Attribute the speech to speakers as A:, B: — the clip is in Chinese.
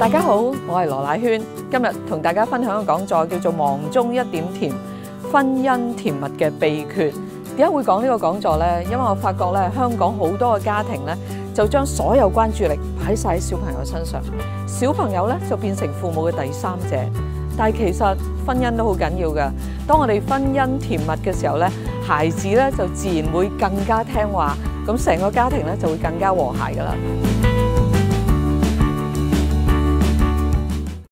A: 大家好，我系罗乃圈，今日同大家分享嘅讲座叫做《忙中一点甜：婚姻甜蜜嘅秘诀》。点解会讲呢个讲座呢？因为我发觉咧，香港好多嘅家庭咧，就将所有关注力摆晒喺小朋友身上，小朋友咧就变成父母嘅第三者。但系其实婚姻都好紧要噶。当我哋婚姻甜蜜嘅时候咧，孩子咧就自然会更加听话，咁成个家庭咧就会更加和谐噶啦。